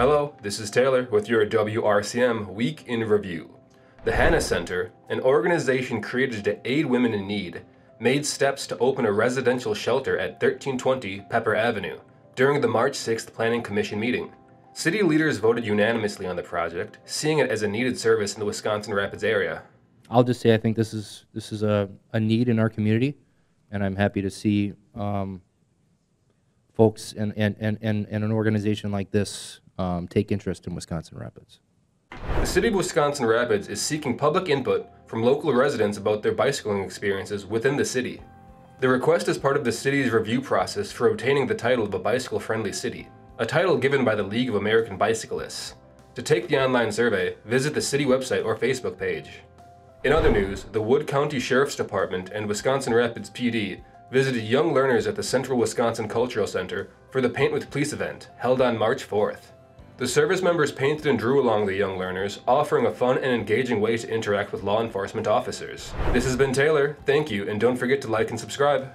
Hello, this is Taylor with your WRCM Week in Review. The Hannah Center, an organization created to aid women in need, made steps to open a residential shelter at 1320 Pepper Avenue during the March 6th Planning Commission meeting. City leaders voted unanimously on the project, seeing it as a needed service in the Wisconsin Rapids area. I'll just say I think this is this is a, a need in our community, and I'm happy to see um, folks and, and, and, and, and an organization like this um, take interest in Wisconsin Rapids. The City of Wisconsin Rapids is seeking public input from local residents about their bicycling experiences within the city. The request is part of the city's review process for obtaining the title of a bicycle-friendly city, a title given by the League of American Bicyclists. To take the online survey, visit the city website or Facebook page. In other news, the Wood County Sheriff's Department and Wisconsin Rapids PD visited young learners at the Central Wisconsin Cultural Center for the Paint with Police event held on March 4th. The service members painted and drew along the young learners, offering a fun and engaging way to interact with law enforcement officers. This has been Taylor, thank you, and don't forget to like and subscribe.